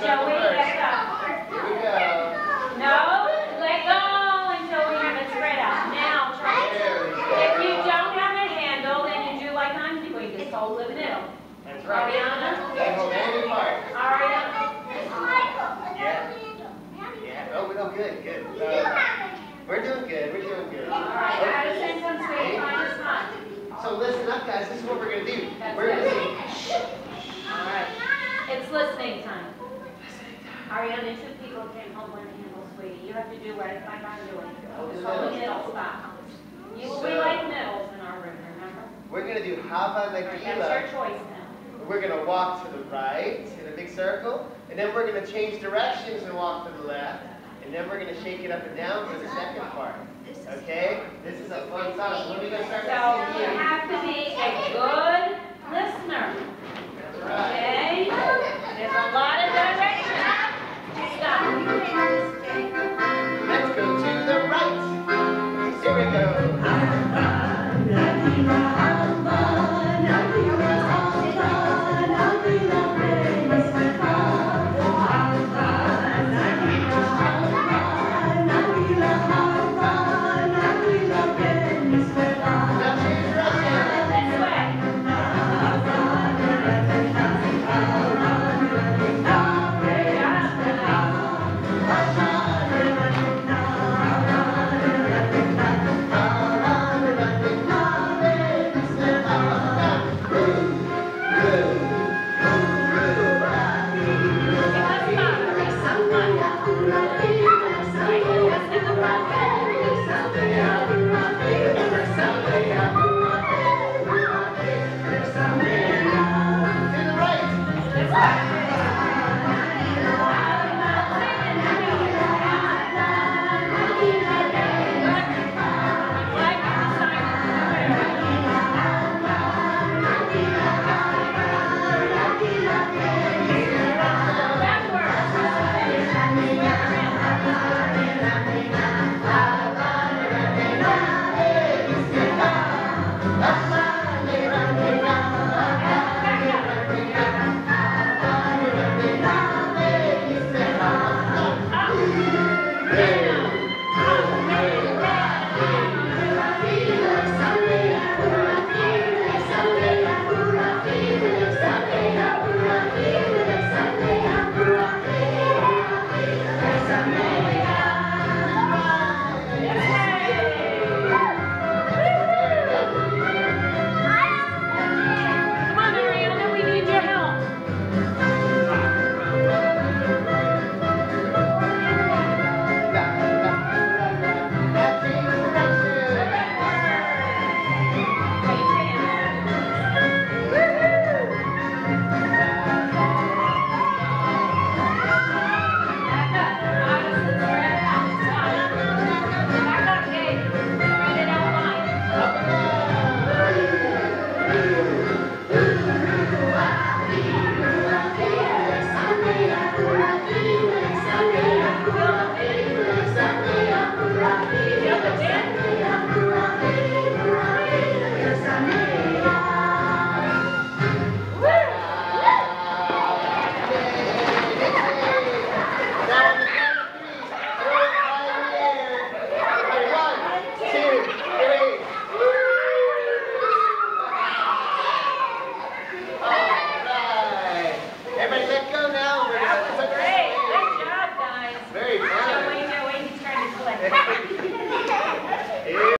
Shall we first. back up? Here we go. No, let go until we have it spread out. Now, try. There we If you don't have a handle, then you do like I'm doing, just hold the middle. That's right. Ariana? Okay, hold any part. Ariana? Yeah. Yeah. Oh, no, good, good. Uh, we're doing good. We're doing good. All right, add a sentence find a spot. So listen up, guys. This is what we're gonna do. That's We're gonna it. sing. All right. It's listening time. Ariana, two people can't hold one handle, sweetie. You have to do what, like I'm doing. Hold the middle. spot. You, we So- like middles in our room, remember? We're gonna do Hava right, That's your choice now. We're gonna walk to the right in a big circle, and then we're gonna change directions and walk to the left, and then we're gonna shake it up and down for the second part. Okay? This is a fun song. So when are we gonna start So you have to be a good listener, That's right. To